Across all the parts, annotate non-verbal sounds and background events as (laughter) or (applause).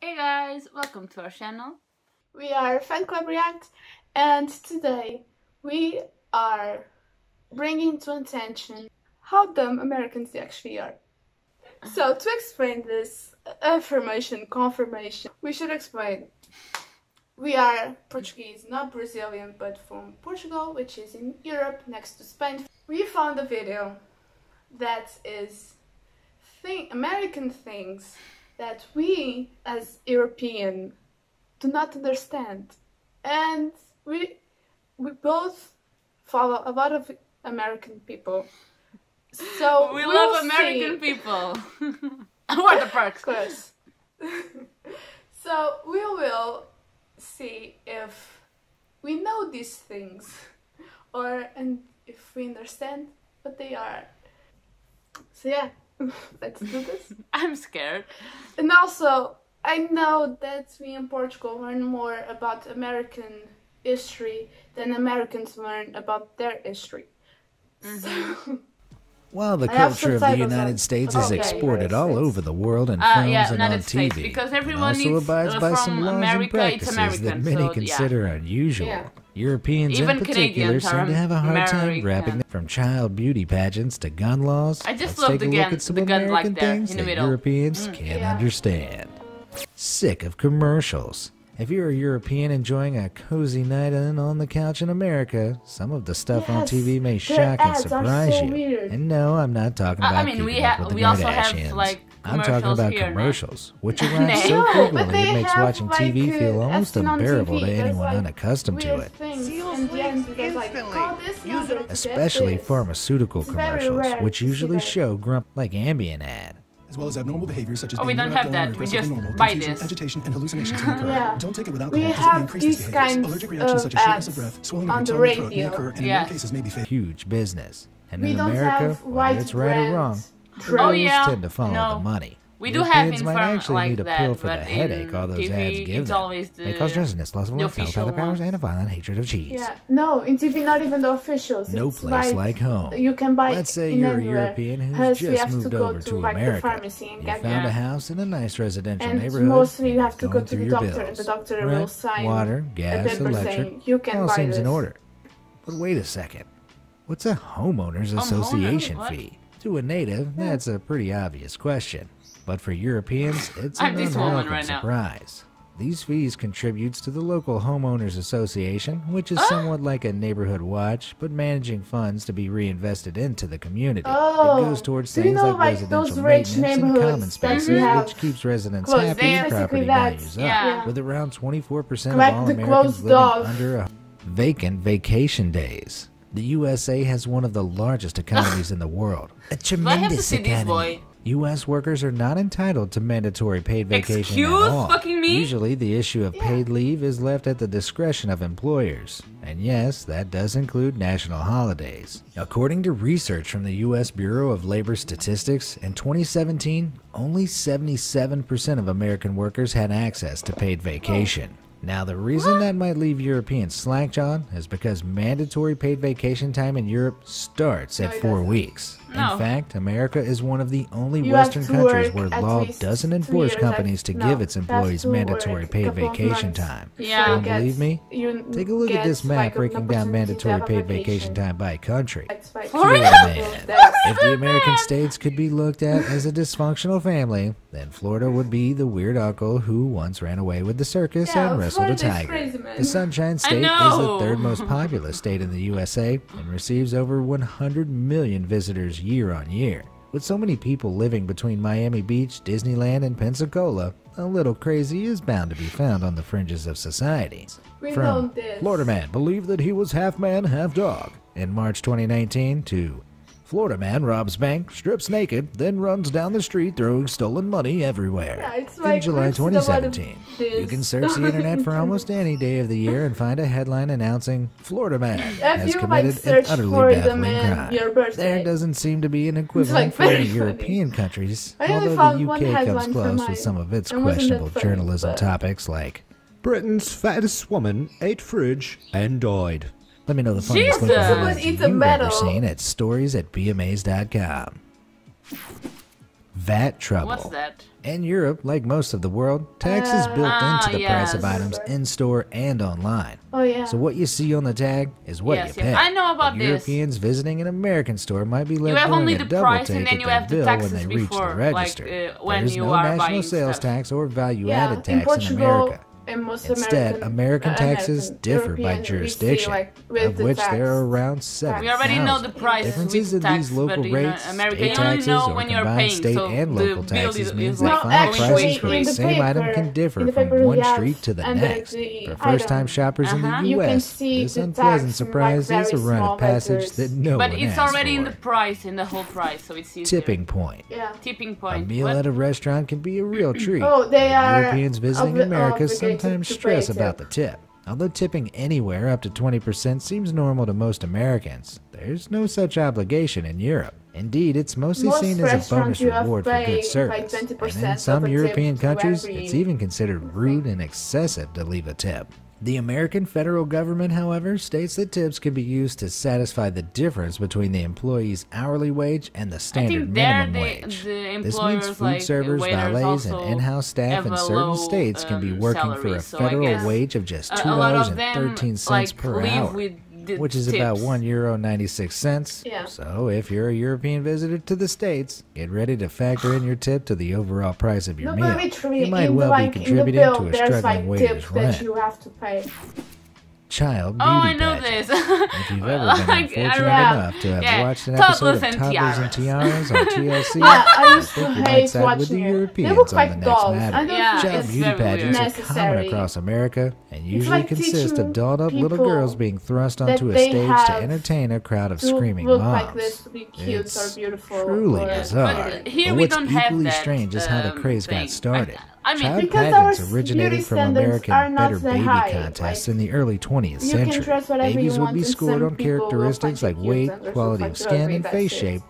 Hey guys, welcome to our channel. We are Fan Club React, and today we are bringing to attention how dumb Americans actually are. So, to explain this affirmation, confirmation, we should explain we are Portuguese, not Brazilian, but from Portugal, which is in Europe next to Spain. We found a video that is thing, American things that we as European do not understand. And we we both follow a lot of American people. So (laughs) We we'll love American see. people. (laughs) what the? Of course. (laughs) so we will see if we know these things or and if we understand what they are. So yeah, (laughs) let's do this. (laughs) I'm scared. And also, I know that we in Portugal learn more about American history than Americans learn about their history. Mm-hmm. So, (laughs) While the I culture of the United on. States is exported all over the world in Uh, films yeah, and United on States, TV, because and everyone also needs, abides uh, by from some laws America, and it's practices that many so, yeah. consider unusual. Yeah. Europeans Even in particular seem to have a hard time American. wrapping from child beauty pageants to gun laws. I just Let's love take the a look gun- at some the gun like American there, things in the that middle. Mm. Europeans can't Yeah. understand. Sick of commercials. If you're a European enjoying a cozy night in on the couch in America, some of the stuff on TV may shock and ads are surprise so you. weird. And no, I'm not talking Uh, I about mean, we keeping ha- with the we also have, Kardashians. like, I'm talking about here, no? commercials, which (laughs) arrive Nah. so No, but frequently they it makes have, watching like, TV feel uh, almost I've seen on unbearable TV, to anyone like, unaccustomed to it. Things, Seal and the end, sleep there's like, instantly. call this Use number it. to get Especially pharmaceutical commercials, which usually show grump like Ambien ad. As well as abnormal behaviors such as Oh, we being don't have irritable or that. We aggressively just normal, buy confusion, this. agitation, and hallucinations (laughs) can occur. Yeah. Don't take it with We alcohol, as it may have increase these these behaviors. kinds Allergic reactions of such as shortness of ads breath, swelling on of the your tongue, throat may radio. occur, and in Yes. many cases may be fatal. Huge business. And We in don't America, have whether white it's right or wrong, brands. the True. Oh, rules yeah. tend to follow No. the money. We do have Europeans might inform actually like need a that, pill for the but headache all those TV, ads give it's them. always They the- cause dizziness, loss of the love, health, official other powers, ones. and a violent hatred of cheese. Yeah, no, in TV, not even the officials. No It's place like home. You can buy Let's say in you're a anywhere. European who's Plus, you just have to moved go over to, to like, America. the pharmacy and You get found a yeah. house in a nice residential And neighborhood. mostly you have to you're go going to through the your doctor, and bills. the doctor Rent, will sign water, a gas, paper electric. saying you can all buy seems in this. order. But wait a second. What's a homeowners Homeowner? association What? fee? To a native, that's a pretty obvious question. But for Europeans, (sighs) it's an unwelcome right now. surprise. These fees contributes to the local homeowners association, which is oh. somewhat like a neighborhood watch, but managing funds to be reinvested into the community. Oh, it goes towards do you things know, like, like, residential those rich maintenance and common spaces, which keeps residents close? happy and property values up. Yeah. With around 24% of all Americans living dog. under a vacant vacation days. The USA has one of the largest economies in the world. A Do I have to tremendous economy. U.S. workers are not entitled to mandatory paid vacation Excuse at all. fucking me? Usually, the issue of paid leave is left at the discretion of employers. And yes, that does include national holidays. According to research from the U.S. Bureau of Labor Statistics, in 2017, only 77% of American workers had access to paid vacation. Now, the reason that might leave Europeans slackjawed is because mandatory paid vacation time in Europe starts at four doesn't. weeks. No. In fact, America is one of the only You Western countries where law doesn't enforce companies to no, give its employees mandatory paid vacation months time. Yeah. Don't get- believe me? Take a look at this map like, breaking down mandatory paid vacation time by country. Florida? Man, if the American states could be looked at as a dysfunctional family, then Florida would be the weird uncle who once ran away with the circus Yeah, and wrestled a tiger. crazy, the Sunshine State is the third most populous state in the USA and receives over 100 million visitors year on year. With so many people living between Miami Beach, Disneyland, and Pensacola, a little crazy is bound to be found on the fringes of society. From this. Florida man believed that he was half man, half dog in March 2019 to Florida man robs bank, strips naked, then runs down the street throwing stolen money everywhere. Yeah, in July we've seen a lot of 2017, you can search the internet for almost any day of the year and find a headline announcing Florida man (laughs) has committed an utterly Florida baffling man, crime. There doesn't seem to be an equivalent like for any. European countries, although the UK comes close with some of its It wasn't that questionable funny, journalism but- topics like Britain's fattest woman ate fridge and died. Let me know the funniest Jesus! looking Someone videos eats a you've medal. ever seen at stories at bmas.com. VAT trouble. What's that? In Europe, like most of the world, tax is built Ah, into the price of items in store and online. Oh yeah. So what you see on the tag is what Yes, you yes. pay. I know about And this. Europeans visiting an American store might be left have only a the double price take and then you have the bill taxes when they reach before, the like, register. uh, when There's you no are national buying sales stuff. tax or yeah. value-added in tax in Portugal America. And most Instead, American, American uh, taxes American, differ by European, we see, jurisdiction, like, of the which tax. there are around seven. We already know the price Differences in tax, these local but know, rates, America, state you only taxes, know or when you're combined paying, state so and local bill taxes is, means is that final actually, prices for in the the same item can differ in the from one have street to the next. the For first-time shoppers in Uh-huh. the U.S., this the unpleasant tax like, surprise is a rite of passage that no But one it's asked already in for. the price, in the whole price, so it's easier. Tipping point. Yeah. Tipping point. A meal at a restaurant can be a real treat. Oh, they are Europeans visiting America obligated sometimes stress about the tip. Although tipping anywhere up to 20% seems normal to most Americans, there's no such obligation in Europe. Indeed, it's mostly Most seen as a bonus reward for good service. and in some European countries, it's even considered rude and excessive to leave a tip. The American federal government, however, states that tips can be used to satisfy the difference between the employee's hourly wage and the standard minimum the, wage. the This means food like servers, valets, and in-house staff in certain low, states can be um, working for a federal guess wage of just two dollars and thirteen like per hour, the which is tips. about one euro ninety six cents. Yeah. So if you're a European visitor to the states, get ready to factor in your tip to the overall price of your No, meal. but literally, You might well the, like, be in the contributing bill, to a there's struggling like waiter's tips that you have to pay. Child Oh, beauty I know pageant. this. If you've ever (laughs) been Like, unfortunate enough to have Yeah, watched an toddlers episode of and Toddlers and Tiaras on (laughs) TLC, Yeah, I used to think we hate side with the watching it. They Europeans look on like the next dolls. matter. I don't Yeah, Child it's it's beauty pageants weird. are common across America and usually like consist of dolled up little girls being thrust onto a stage to entertain a crowd of to screaming look moms. like this to be cute It's or beautiful. truly or bizarre. But here But we what's don't have equally that, strange is how the um, craze got started. (laughs) I mean, Child Because pageants originated from American Better Baby high, contests like, in the early 20th century. Babies would be scored on characteristics like weight, quality like of skin, and face shape.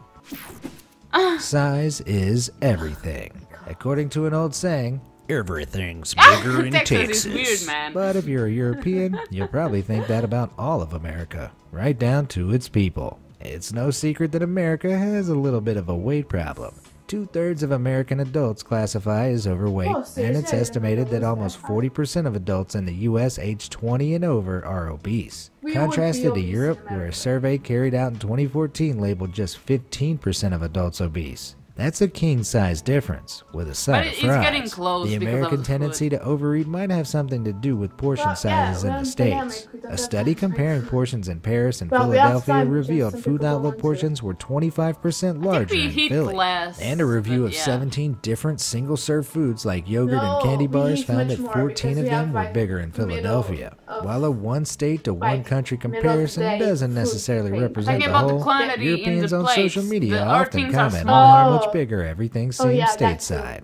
Size is everything. According to an old saying, everything's bigger in Texas Texas. weird. But if you're a European, you'll probably think that about all of America, right down to its people. It's no secret that America has a little bit of a weight problem. Two thirds of American adults classify as overweight, Oh, and it's I didn't know estimated that almost 40% of adults in the U.S. aged 20 and over are obese. We Contrasted to Europe, where a survey carried out in 2014 labeled just 15% of adults obese. That's a king size difference, with a side But of it's fries. getting close the because of American the tendency to overeat might have something to do with portion Well, yeah, sizes in the States. A study comparing portions in Paris and Well, Philadelphia revealed food outlet portions were 25% larger we in Philly. less, and a review of yeah. 17 different single-serve foods like yogurt No, and candy bars found that 14 of them were bigger in middle Philadelphia. Of- While a one state to one-country comparison doesn't necessarily represent Talking the about the whole, quantity the Europeans on social media the- often comment on how much bigger everything Oh, seems yeah, stateside.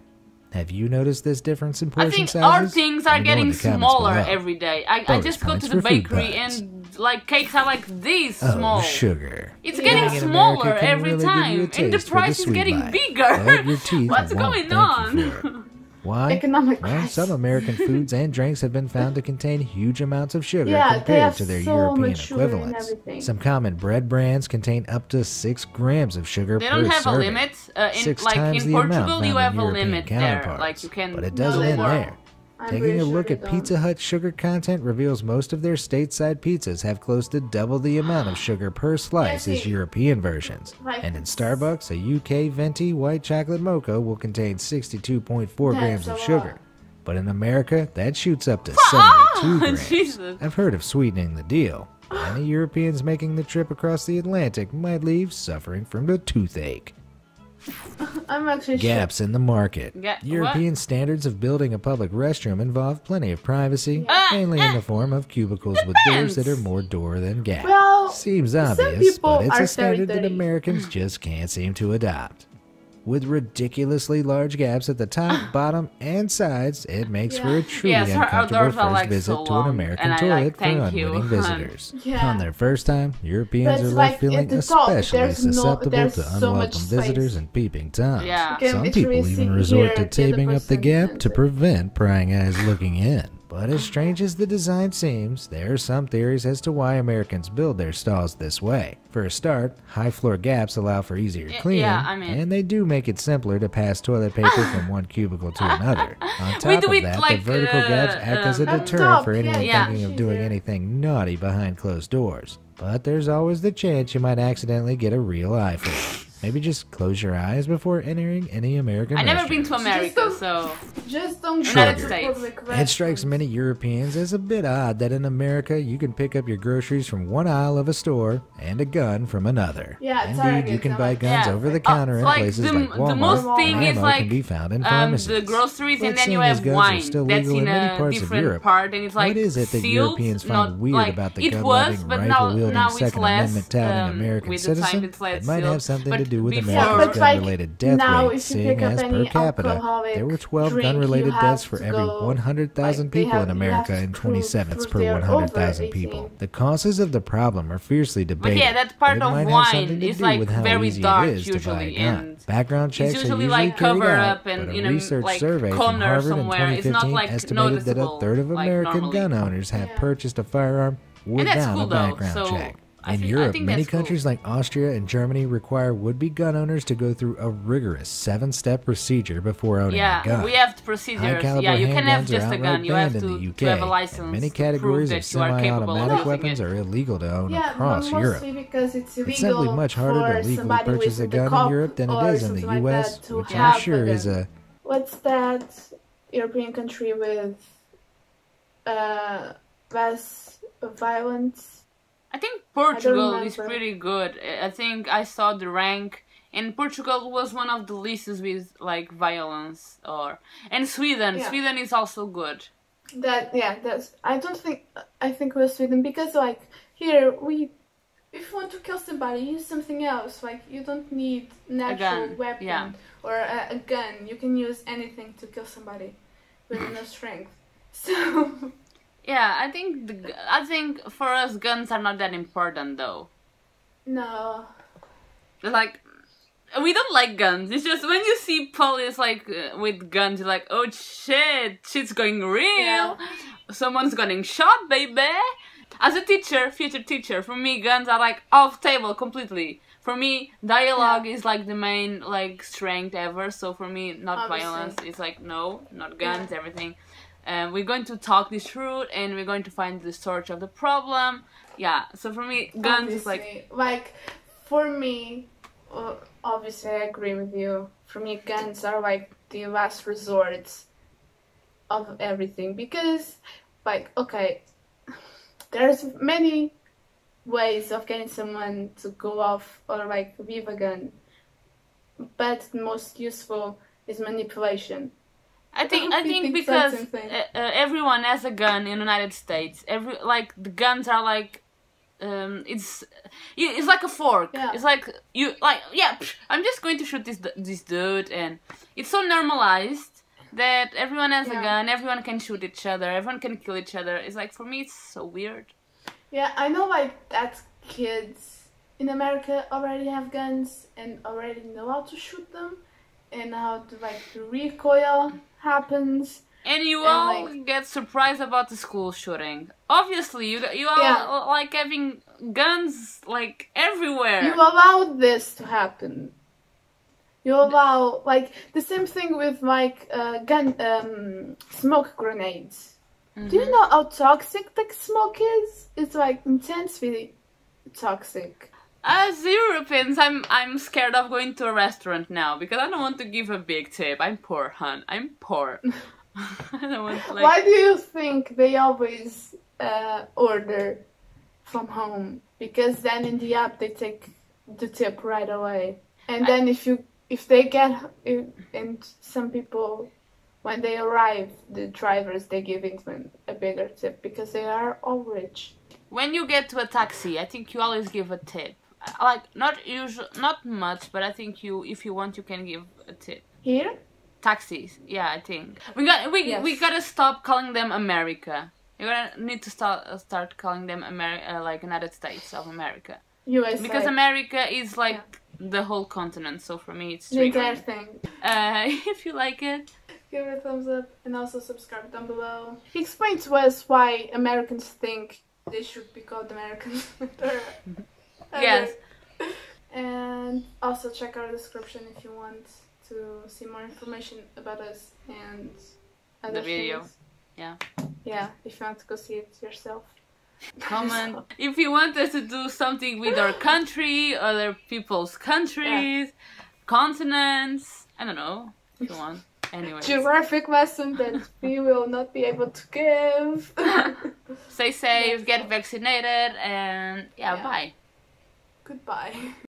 Have you noticed this difference in portion I think sizes? our things are Let me know in getting smaller below. every day. I, I just go to the bakery and like cakes are like this Oh, small. sugar. It's Yeah. getting smaller every really give you a time, and the taste the price is getting life. bigger. But your teeth (laughs) What's going on? For it. Why? Economic Well, crisis. some American (laughs) foods and drinks have been found to contain huge amounts of sugar Yeah, compared to their so European much sugar in equivalents. Some common bread brands contain up to six grams of sugar They per don't have a serving. limit. Uh, in Six like times in the amount Portugal, you found in have a European limit there. counterparts. Like you can. But it doesn't No, end they there. I'm Taking a sure look at don't. Pizza Hut sugar content reveals most of their stateside pizzas have close to double the amount of sugar per slice as. European versions. And in Starbucks, a UK venti white chocolate mocha will contain 62.4 That's grams a of lot. sugar. But in America, that shoots up to 72 Ah, (laughs) grams. Jesus. I've heard of sweetening the deal. Many Europeans making the trip across the Atlantic might leave suffering from the toothache. I'm actually Gaps in the market. Ga- European standards of building a public restroom involve plenty of privacy, Ah, mainly in the form of cubicles with doors that are more door than gap. Well, Seems some obvious, people but it's are a standard very that. Americans just can't seem to adopt. With ridiculously large gaps at the top, (sighs) bottom, and sides, it makes for a truly Yes, uncomfortable first like, visit so to an American and I, toilet like, for thank you. unwitting visitors. Yeah. On their first time, Europeans are left like feeling at top, especially no- susceptible there's to so unwelcome visitors and peeping toms. Yeah. Some people even resort to taping up the gap to prevent prying eyes looking in. But as strange as the design seems, there are some theories as to why Americans build their stalls this way. For a start, high floor gaps allow for easier cleaning, yeah, I mean- and they do make it simpler to pass toilet paper (laughs) from one cubicle to another. (laughs) On top do of that, like, the vertical uh, gaps act as a deterrent for anyone yeah. thinking of doing anything naughty behind closed doors. But there's always the chance you might accidentally get a real eyeful. Maybe just close your eyes before entering any American I've never been to. America, don't- so Just don't United States. public It strikes many Europeans as a bit odd that in America you can pick up your groceries from one aisle of a store and a gun from another. Yeah, Indeed, you can buy guns Yeah. over the Uh, counter in like places the- like the Walmart. most and thing is ammo like, can be found in um, pharmacies. the groceries, But and then you have guns wine still that's in in many a parts of different Europe, part, and it's like what is it that sealed, Europeans find weird like, about the it gun-loving, was, but now, rifle-wielding Second Amendment touting um, American with citizen? It might have something to do with before- Yeah, America's but like, gun-related death now rate, seeing pick as per capita, there were 12 gun-related deaths for every 100,000 like, people in America have and 27 prove per 100,000 people. The causes of the problem are fiercely debated. But debated. yeah, that part it of might have wine something to is do like with how very easy dark it is to buy a usually, and Background it's checks usually are usually like carried covered out, up and but a in a, research like, survey from Harvard in somewhere. It's not, 2015 like, estimated that a third of American gun owners have Yeah. purchased a firearm without cool, a though, background so check. I In think- Europe, many that's cool. countries like Austria and Germany require would-be gun owners to go through a rigorous seven-step procedure before owning a gun. Yeah, gun. we have procedures. High-caliber Yeah, you can have just are a gun. You have to, in the UK, to have a and license. many to prove categories of that you are capable of semi-automatic using weapons it. are illegal to own Yeah, across but Europe. mostly because it's illegal It's simply much harder for to legally somebody purchase a gun in Europe than it or in the something like US, that to which I'm have a sure is a What's that European country with uh, less violence? I think Portugal is pretty good. I think I saw the rank, and Portugal was one of the least with like violence. Or and Sweden. Yeah. Sweden is also good. That yeah, that's. I don't think I think we're Sweden because like here we, if you want to kill somebody, use something else. Like you don't need natural weapon yeah. or a, a gun. You can use anything to kill somebody with no strength. (laughs) So Yeah, I think the, I think for us guns are not that important though. no, Like we don't like guns. It's just when you see police like uh, with guns, you're like, oh shit, shit's going real. Yeah. Someone's getting shot, baby. As a teacher, future teacher, for me, guns are like off table completely. For me, dialogue is like the main like strength ever. So for me, not Obviously. violence. It's like no, not guns, everything. Um, we're going to talk this through, and we're going to find the source of the problem. Yeah. So for me, guns is like like for me. Obviously, I agree with you. For me, guns are like the last resort of everything because, like, okay, there's many ways of getting someone to go off or like leave a gun, but most useful is manipulation. I think (laughs) I think because uh, uh, everyone has a gun in the United States. Every like the guns are like um it's it's like a fork. Yeah. It's like you like yeah. psh, I'm just going to shoot this this dude, and it's so normalized that everyone has a gun. Everyone can shoot each other. Everyone can kill each other. It's like for me, it's so weird. Yeah, I know like that kids in America already have guns and already know how to shoot them and how to like recoil happens. And you And, all like- get surprised about the school shooting. Obviously, you you all Yeah. like having guns like everywhere. You allowed this to happen. You allow like the same thing with like uh, gun um, smoke grenades. Do Mm-hmm. you know how toxic like smoke is? It's like intensely toxic. As Europeans, I'm I'm scared of going to a restaurant now because I don't want to give a big tip. I'm poor, hun. I'm poor. (laughs) I don't want to, like. Why do you think they always uh, order from home? Because then in the app they take the tip right away, and then if you if they get if, and some people when they arrive the drivers they give them a bigger tip because they are all rich. When you get to a taxi, I think you always give a tip. Uh, Like not usual, not much, but I think you, if you want, you can give a tip. Here, Taxis, yeah, I think we got we Yes. we gotta stop calling them America. You're gonna need to start uh, start calling them Ameri- uh, like United States of America USA, because America is like the whole continent. So for me, it's the entire thing. Uh, (laughs) if you like it. give it a thumbs up, and also subscribe down below. He explained to us why Americans think they should be called Americans. (laughs) (laughs) Yes. And also check our description if you want to see more information about us and other The video. things. Yeah. Yeah, if you want to go see it yourself. Comment (laughs) if you want us to do something with our (laughs) country, other people's countries, continents. I don't know if you want. Anyway, Geographic lesson that we will not be able to give. (laughs) stay safe, get vaccinated, and yeah. Yeah. bye. Goodbye.